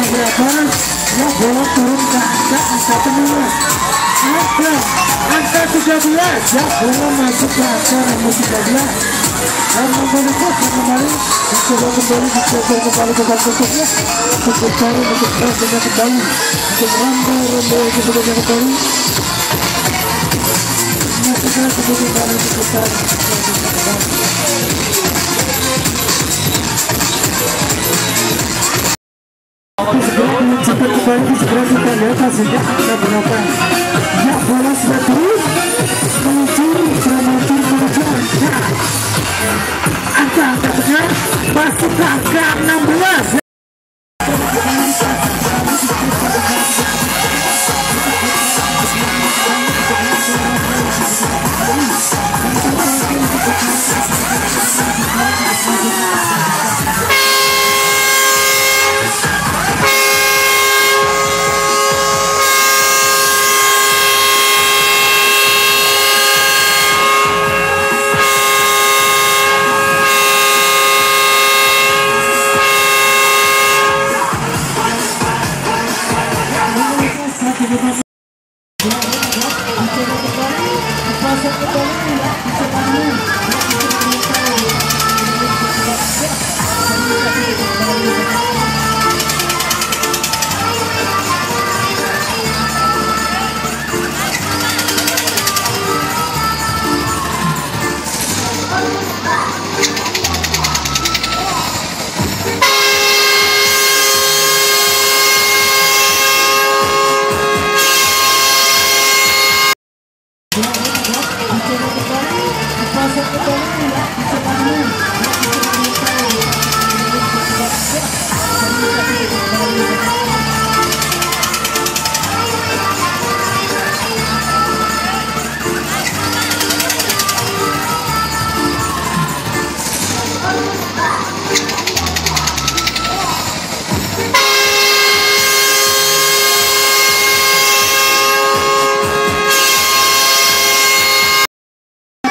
angka berapa ya bola turun ke angka angka kedua angka angka 13 ya bola masuk ke angka nomor 13 dan kembali pun kembali mencoba kembali dicoba kembali ke bentuknya untuk mencari untuk rasanya kembali untuk rambu rambu itu sebenarnya kembali masih kembali kembali untuk mencari segera menunjukkan kembali segera kita lihat hasilnya angka berapa ya bola sudah terus menuju dramatur menuju angka angka masuk ke angka 16せてくれるんだ一番いい ya kasih pembelayannya itu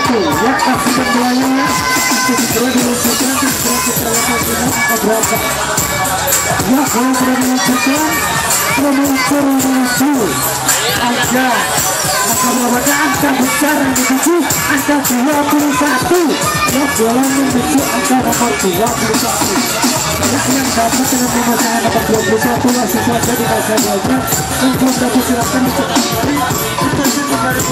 segera diluncurkan segera kita lihat angka berapa ya kalau sudah diluncurkan sudah meluncur menuju angka angka berapa angka besar yang dituju angka 21 ya bola menuju angka nomor 21 ya yang dapat dengan memasang nomor 21 langsung saja di masa belajar untuk dapat silakan untuk kembali kita kembali ke